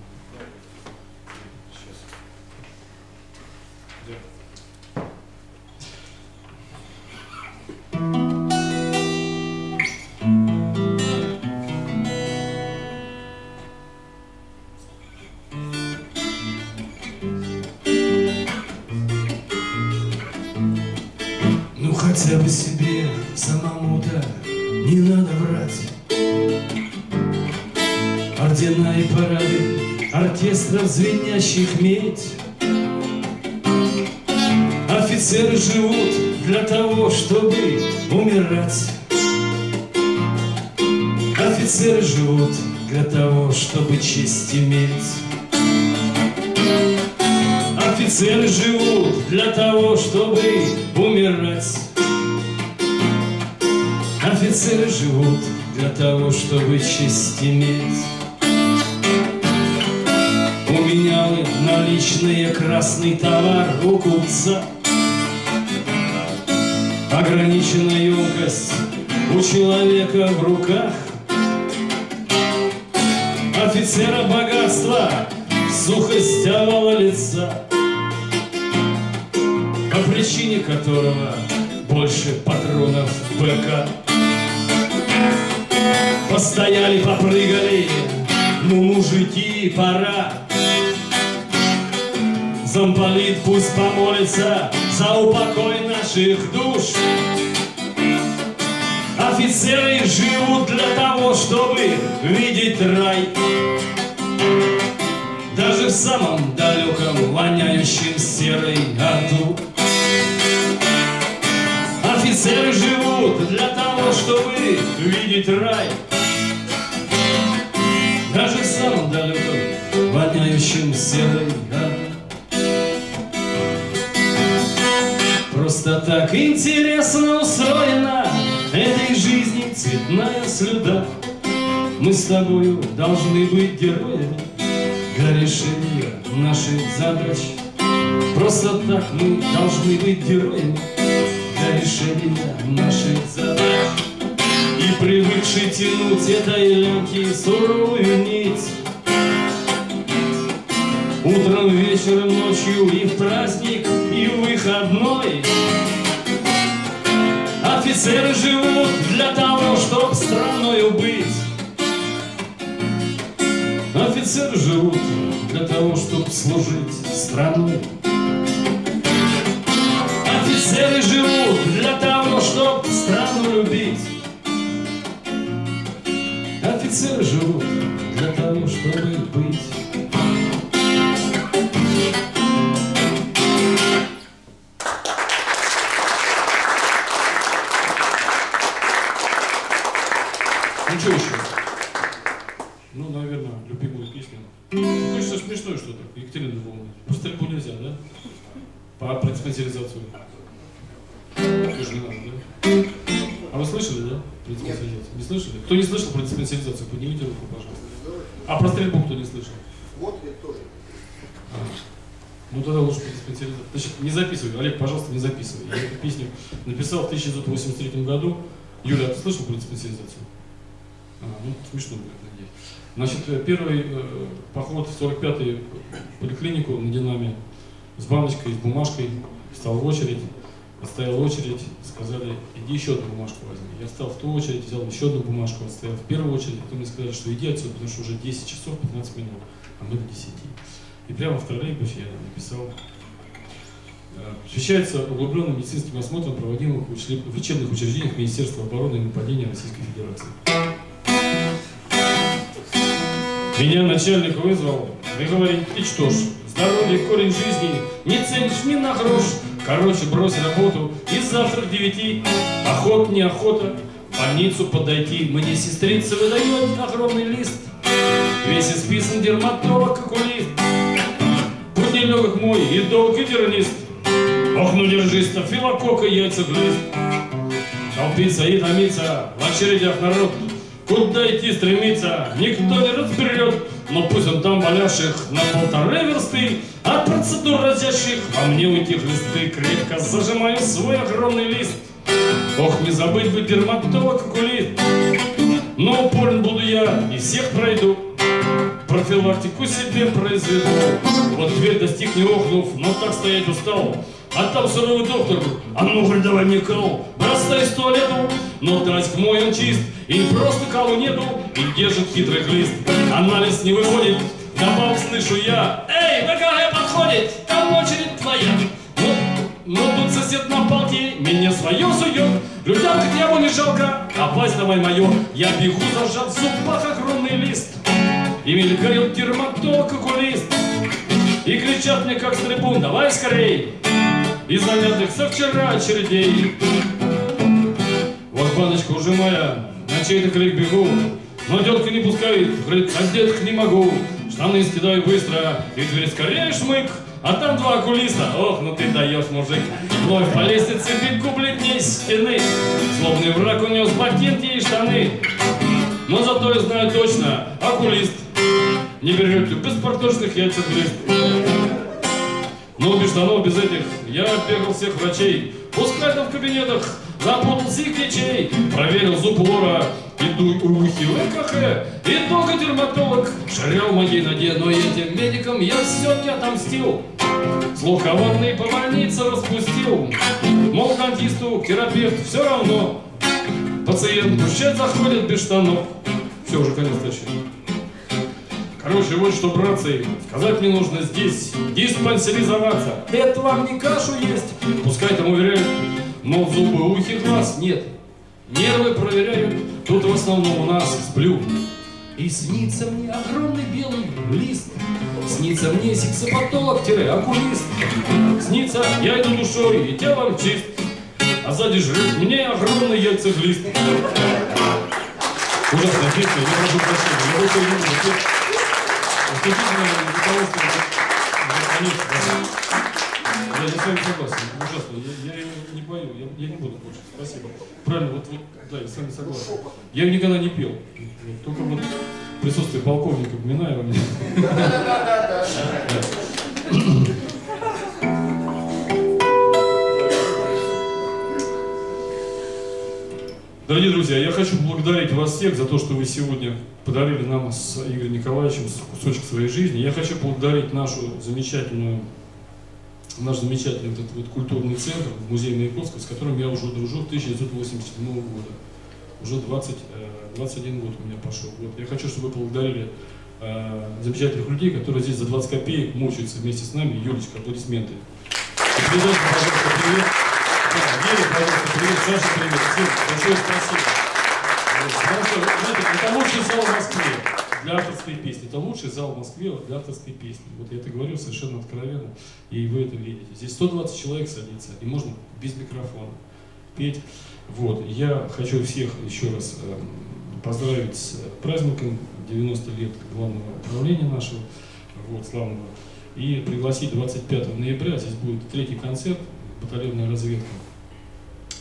Сейчас. Да. Ну хотя бы себе звенящих медь Офицеры живут для того, чтобы умирать Офицеры живут для того, чтобы честь иметь. Офицеры живут для того, чтобы умирать. Офицеры живут для того, чтобы честь иметь. Наличные красный товар у купца. Ограниченная емкость у человека в руках. Офицера богатства, сухость овала лица, По причине которого больше патронов в БК. Постояли, попрыгали, ну, мужики, пора. Замполит пусть помолится за упокой наших душ. Офицеры живут для того, чтобы видеть рай. Даже в самом далеком, воняющем серой аду. Офицеры живут для того, чтобы видеть рай. Просто так интересно устроена этой жизни цветная слюда. Мы с тобою должны быть героями для решения наших задач. Просто так мы должны быть героями для решения наших задач. И привыкший тянуть этой лямки суровую нить Утром, вечером, ночью и в праздник, и в выходной. Офицеры живут для того, чтоб страною быть. Офицеры живут для того, чтоб служить страной. Офицеры живут для того, чтоб страну любить. Офицеры живут для того, чтобы быть диспансеризацию? А, ну, смешно будет, надеюсь. Значит, э, первый э, поход в 45-й поликлинику на Динаме с баночкой, с бумажкой, встал в очередь, отстоял очередь, сказали, иди еще одну бумажку возьми. Я встал в ту очередь, взял еще одну бумажку, отстоял в первую очередь, потом мне сказали, что иди отсюда, потому что уже 10 часов 15 минут, а мы до 10. И прямо в троллейбусе я написал Посвящается углубленным медицинским осмотрам, проводимых в учебных учреждениях Министерства обороны и нападения Российской Федерации. Меня начальник вызвал и говорит, ты что ж, здоровье, корень жизни, не ценишь ни на грош. Короче, брось работу и завтра к девяти, охот не охота, в больницу подойти. Мне сестрица выдает огромный лист, весь исписан дерматолог, окулист. Путь нелегок мой и долгий тернист. Ох, ну держись, стафилококка, яйца глист. Толпится и томится в очередях народ. Куда идти стремиться, никто не разберет. Но пусть он там валяших на полторы версты От процедур разящих во мне уйти хлысты Крепко зажимаю свой огромный лист Ох, не забыть бы дерматолог окулист Но упорен буду я и всех пройду Профилактику себе произведу Вот дверь достиг не охнув, но так стоять устал а там суровый доктор, а ну говорит, давай мне кол, бросай в туалету, но тазик мой он чист, и просто колу нету, и держит хитрый глист. Анализ не выходит, добавок слышу я, эй, ВКГ подходит, там очередь твоя. Но, но тут сосед на палке меня свое сует, людям как я не жалко, а пасть давай мое, я бегу, зажав в зубах огромный лист. И мелькает дерматолог, окулист, и кричат мне как с давай скорей, и занятых со вчера очередей. Вот баночка уже моя, на чей-то крик бегу, Но тетка не пускает, говорит, одетых не могу, штаны стидаю быстро, и дверь скорее шмык, а там два окулиста. Ох, ну ты даешь, мужик. Вновь по лестнице бегу плетней стены. Злобный враг унес ботинки и штаны. Но зато я знаю точно, окулист не берете беспорточных яйцеглист. Но без штанов, без этих, я бегал всех врачей. Пускай там в кабинетах запутал ячей. Проверил зуб лора, иду ухи в ЭКХ. И долго дерматолог шарял в моей ноге. Но этим медикам я все-таки отомстил. Слух коварный по больнице распустил. Мол, дантисту, терапевт, все равно. Пациент в заходит без штанов. Все, уже конец тащит. Короче, вот что, братцы, сказать мне нужно здесь диспансеризоваться. Это вам не кашу есть. Пускай там уверяют, но зубы, ухи, глаз нет. Нервы проверяют, тут в основном у нас сплю. И снится мне огромный белый лист. Снится мне сексопатолог-окулист. Снится, я иду душой и телом чист. А сзади жрет мне огромный яйцеглист. Ужасная песня, я прошу прощения. Я больше не да. Я с вами согласен. Ужасно. Я, не пою, я, не буду больше. Спасибо. Правильно, вот, вот, да, я с вами согласен. Я никогда не пел. Только вот присутствие полковника Минаева. Да, да, да, да. Дорогие друзья, я хочу поблагодарить вас всех за то, что вы сегодня подарили нам с Игорем Николаевичем кусочек своей жизни. Я хочу поблагодарить нашу замечательную, наш замечательный вот этот вот культурный центр в музее Маяковского, с которым я уже дружу 1987 года. Уже 20, 21 э, год у меня пошел. Вот. Я хочу, чтобы вы поблагодарили э, замечательных людей, которые здесь за 20 копеек мучаются вместе с нами. Юлечка, аплодисменты. Передайте, пожалуйста, привет. Вере, пожалуйста, привет, Саша, привет. Всем большое спасибо. Что, знаете, это лучший зал в Москве для авторской песни. Это лучший зал в Москве для авторской песни. Вот я это говорю совершенно откровенно, и вы это видите. Здесь 120 человек садится, и можно без микрофона петь. Вот. Я хочу всех еще раз э, поздравить с праздником 90 лет главного управления нашего, вот, славного, и пригласить 25 ноября, здесь будет третий концерт батальонная разведка.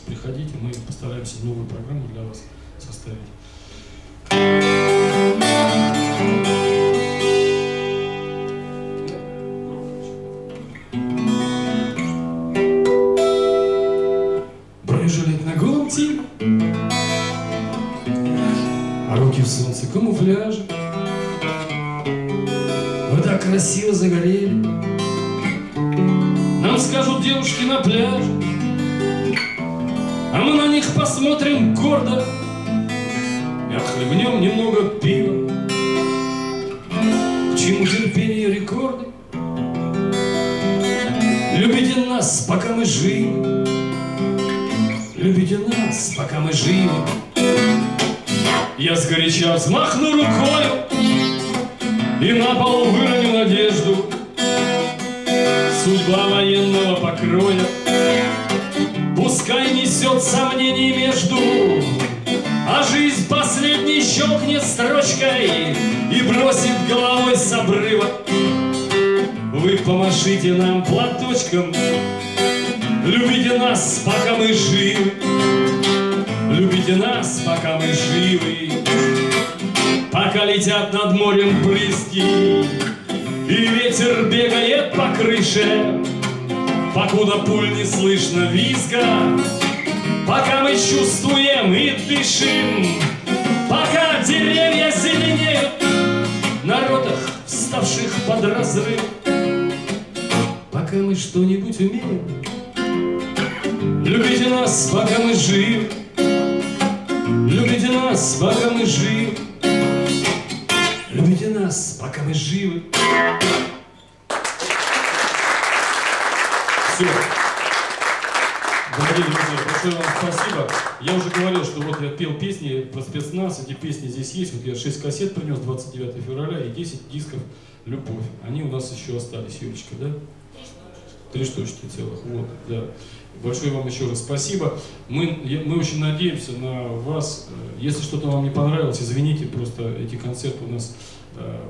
Приходите, мы постараемся новую программу для вас составить. Thank you. Пуль не слышно визга, есть. Вот я 6 кассет принес 29 февраля и 10 дисков «Любовь». Они у нас еще остались, Юлечка, да? Три штучки целых. Вот, да. Большое вам еще раз спасибо. Мы, мы очень надеемся на вас. Если что-то вам не понравилось, извините, просто эти концерты у нас э,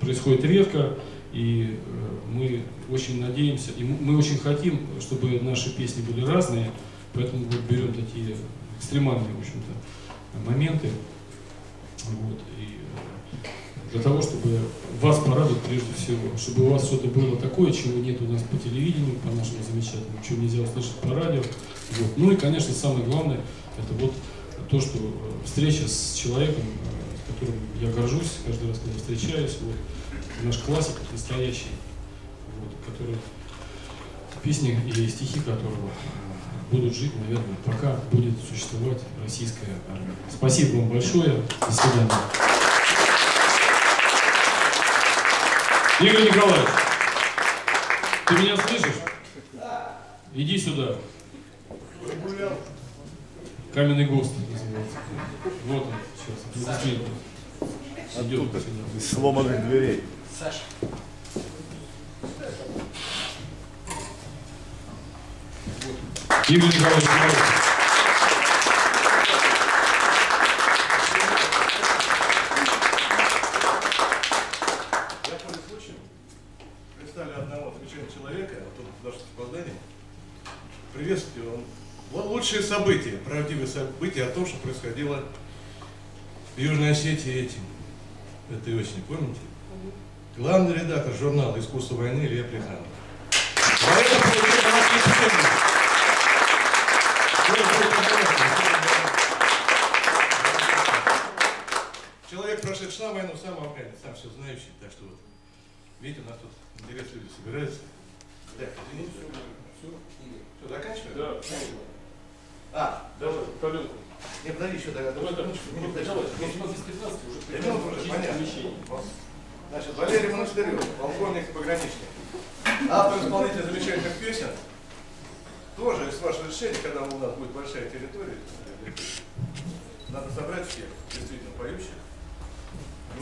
происходят редко. И э, мы очень надеемся, и мы очень хотим, чтобы наши песни были разные, поэтому вот берем такие экстремальные, в общем-то, моменты. Вот, и э, для того, чтобы вас порадовать прежде всего, чтобы у вас что-то было такое, чего нет у нас по телевидению, по нашему замечательному, чего нельзя услышать по радио. Вот. Ну и, конечно, самое главное, это вот то, что э, встреча с человеком, с которым я горжусь каждый раз, когда встречаюсь, вот, наш классик настоящий, вот, который песни и стихи которого э, будут жить, наверное, пока будет существовать российская армия. Спасибо вам большое. До свидания. Игорь Николаевич, ты меня слышишь? Иди сюда. Каменный ГОСТ называется. Вот он сейчас. Идет. Из сломанных дверей. Саша. Игорь Николаевич, Я по случаю представлю одного замечательного человека, вот тут даже в Познании. Приветствую он. Вот лучшие события, правдивые события о том, что происходило в Южной Осетии этим, этой осенью, помните? Главный редактор журнала «Искусство войны» Илья Плеханов. Сам войну, сам афганец, сам все знающий, так что вот, видите, у нас тут интересные люди собираются. Так, извините, все, все, заканчиваем? Да. А, Давай, коленку. не, подожди, еще, давай, Давай, давай. Давай, нас без 15 уже Да минут уже, понятно. Значит, Валерий Монастырев, полковник пограничник. Автор исполнитель замечательных песен. Тоже с вашего решения, когда у нас будет большая территория, надо собрать всех действительно поющих.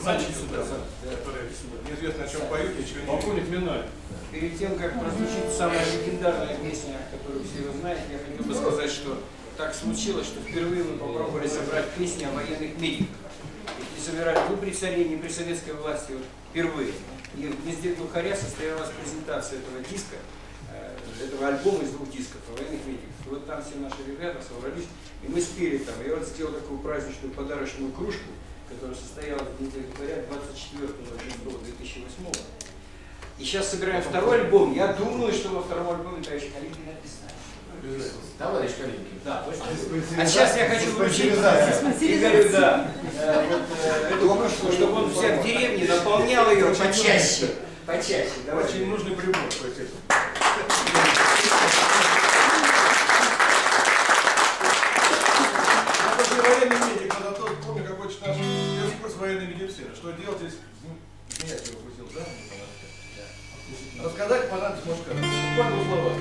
Мальчики, сюда, которые неизвестно о чем поют, ничего не Полковник Минай. Перед тем, как прозвучит самая легендарная песня, которую все вы знаете, я хотел бы сказать, что так случилось, что впервые мы попробовали собрать песни о военных медиках. Не собирали ни при царе, ни при советской власти вот, впервые. И в гнезде глухаря состоялась презентация этого диска, э, этого альбома из двух дисков о военных медиках. И вот там все наши ребята собрались, и мы спели там. Я вот сделал такую праздничную подарочную кружку, которая состоялась в гнезде глухаря 24 2008 и сейчас собираем второй альбом. Я думаю, что во втором альбоме товарищ Калинкин написать. Товарищ Калинкин, да, точно. А сейчас я хочу вручить Игорю, да, э, вот, э, эту кружку, чтобы он себя в деревне наполнял ее почаще. Почаще. Очень нужный прибор, делать, если ну, меня его пустил, да? Рассказать понадобится, может, как. В словах.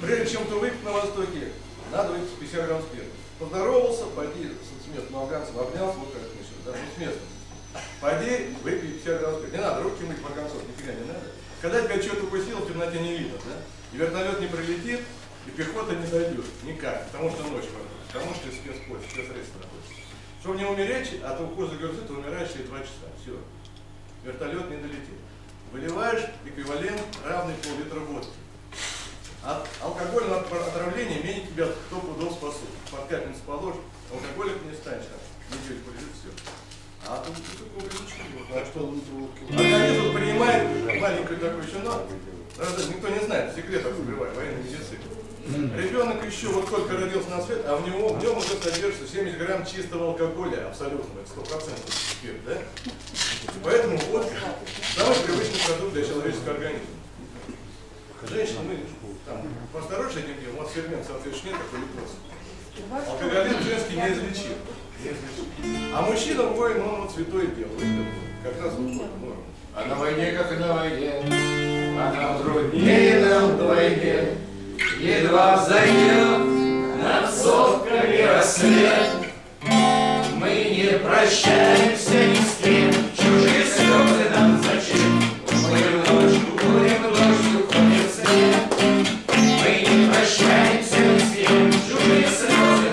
Прежде чем ты выпить на Востоке, надо выпить 50 грамм спирта. Поздоровался, пойди с местным афганцем, обнялся, вот как мы сейчас, да, ну, с местным. Пойди, выпей 50 грамм спирта. Не надо, руки мыть концу, нифига не надо. Когда тебя что-то укусило, в темноте не видно, да? И вертолет не пролетит, и пехота не дойдет. Никак. Потому что ночь вокруг. Потому что спецпоезд, спецсредство находится. Чтобы не умереть, от укуса герцы, ты умираешь через 2 часа. Все. Вертолет не долетит. Выливаешь эквивалент равный пол-литра водки. От алкогольного отравления менее тебя кто пудов спасут. Под капельницу положишь, алкоголик не станешь. Неделю полежит, все. А тут такого ничего. Так что организм принимает маленькую такую еще. Даже никто не знает, секрет открывай, военной медицины. Ребенок еще вот только родился на свет, а в него, в нем уже содержится 70 грамм чистого алкоголя, абсолютно, это 100% спирт, да? Поэтому вот самый привычный продукт для человеческого организма. Женщины, мы там, поосторожнее этим делом, у вас фермент, соответственно, нет такой литоз. Алкоголизм женский неизлечим. неизлечим. А мужчина воин, он вот святой выпил, как раз вот норм. А на войне, как и на войне, а нам труднее нам вдвойне. Едва взойдет над сопками рассвет, Мы не прощаемся ни с кем, чужие слезы нам зачем. Уходим в ночь, уходим в ночь, уходим в свет. Мы не прощаемся ни с кем, чужие слезы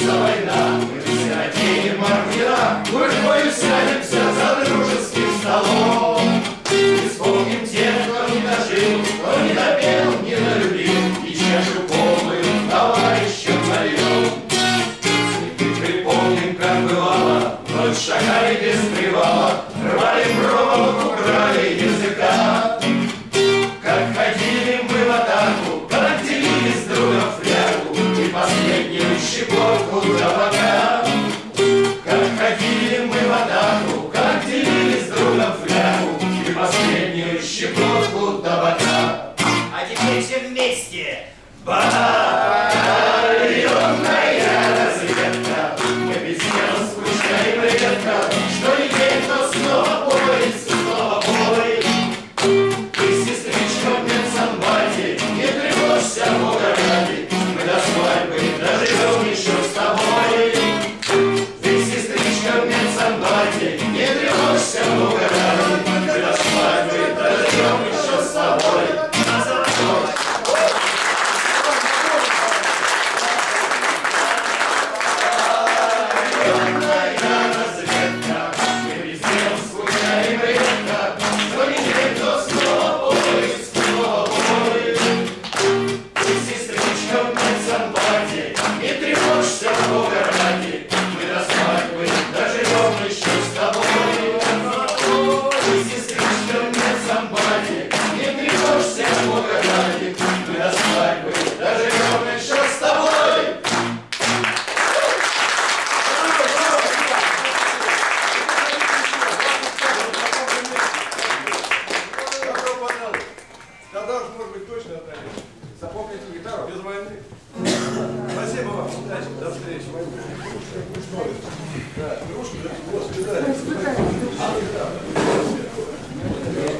закончится война, мы